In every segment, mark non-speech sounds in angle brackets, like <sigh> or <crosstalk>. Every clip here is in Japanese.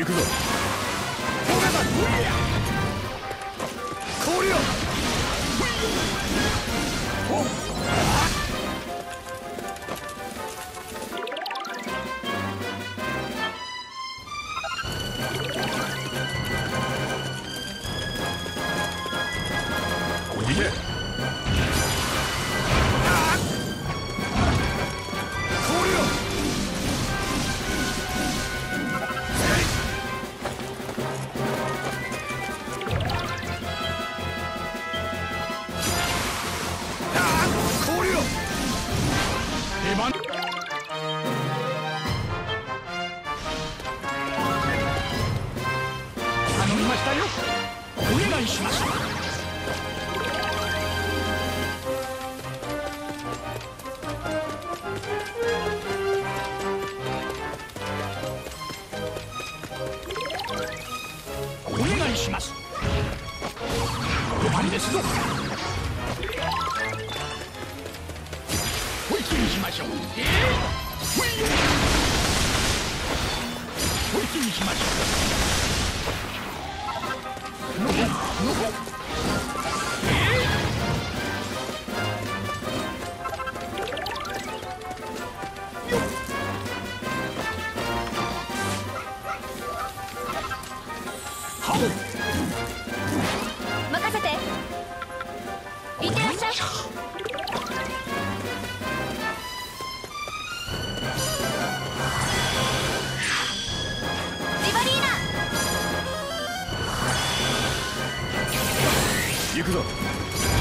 行くぞ。トガだ無理や。氷よお行けお願いします。お願いします。出番ですぞ。ほいきにしましょう。え？ーほい。ほいきにしましょう。任せて。いってらっしゃい。くぞ。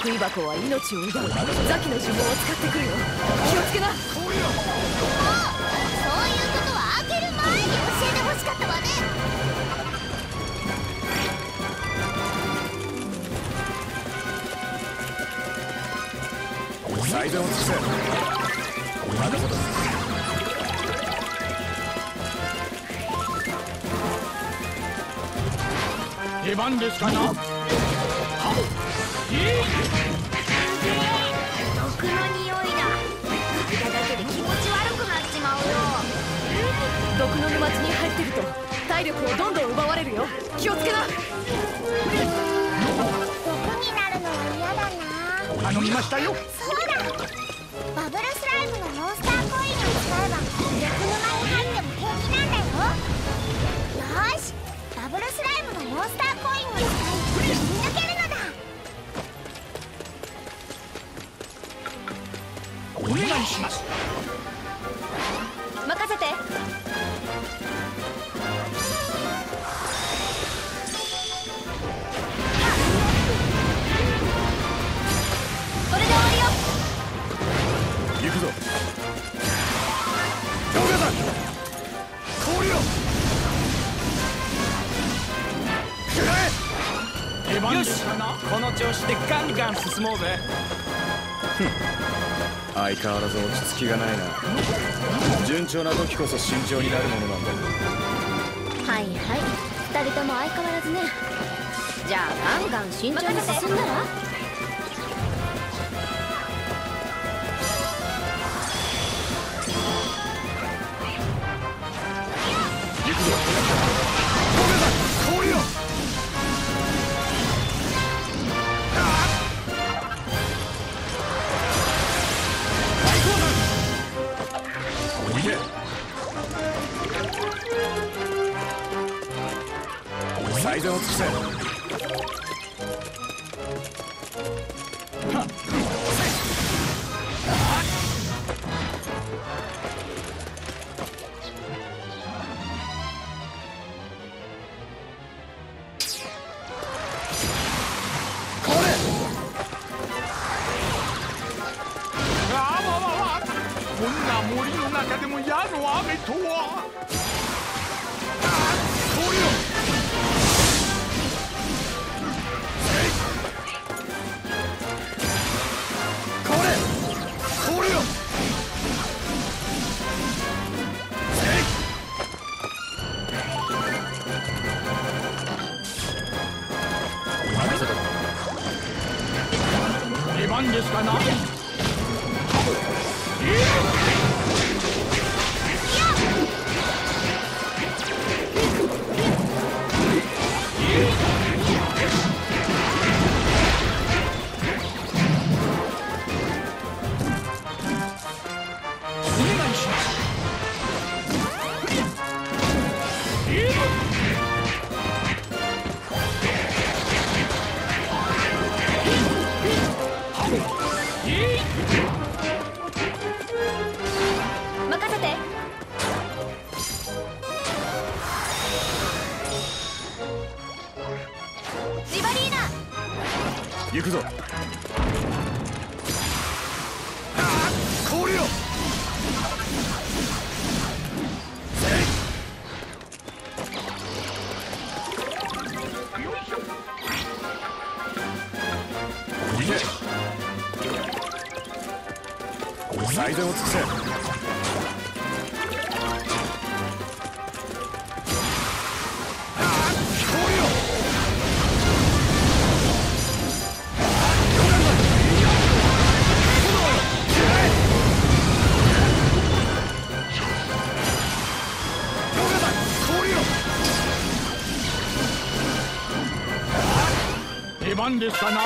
食い箱は命を奪う。ザキの呪文を使ってくるよ。気をつけな。そういうことは開ける前に教えてほしかったわね。最善を尽くせまだまだ出番ですかな。はおえ毒の匂いだ。嗅いだだけで気持ち悪くなっちまうよ。毒の沼地に入ってると体力をどんどん奪われるよ。気をつけな。毒になるのは嫌だな。頼みましたよ。そうだ。バブルスライムのモンスターコインを使えば毒沼に入っても平気なんだよ。よーし。バブルスライムのモンスターします。任せて。これで終わりよ。行くぞ。どうだ氷よ。くらえ出番ですかなこの調子でガンガン進もうぜ相変わらず落ち着きがないな。順調な時こそ慎重になるものなんだ。はいはい。2人とも相変わらずね。じゃあガンガン慎重に進んだら？最善を尽くせ。こんな森の中でも矢の雨とは。出番行くぞ。を尽くせ出番ですかな？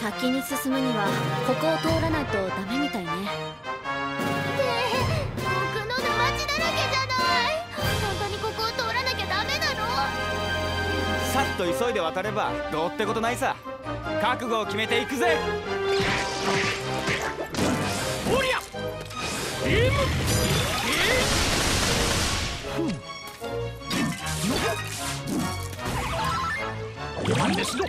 先に進むにはここを通らないとダメみたいね。僕の沼地だらけじゃない。本当にここを通らなきゃダメなの？さっと急いで渡ればどうってことないさ覚悟を決めていくぜ。おりゃ！M 出番ですぞ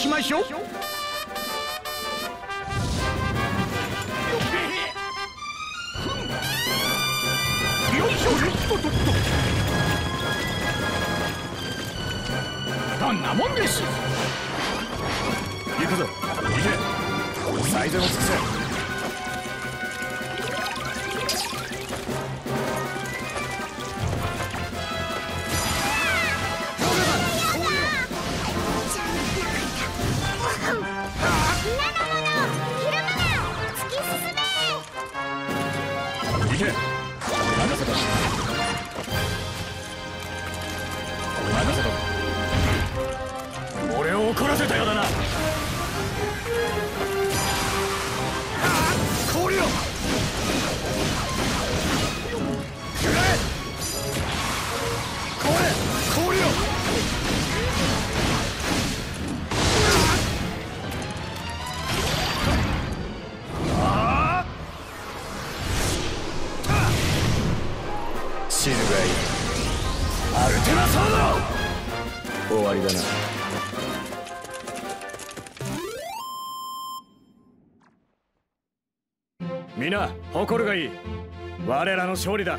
しましょう。よいしょとととどんなもんです行くぞ行け最善を尽くせ行 <laughs> 皆誇るがいい。我らの勝利だ。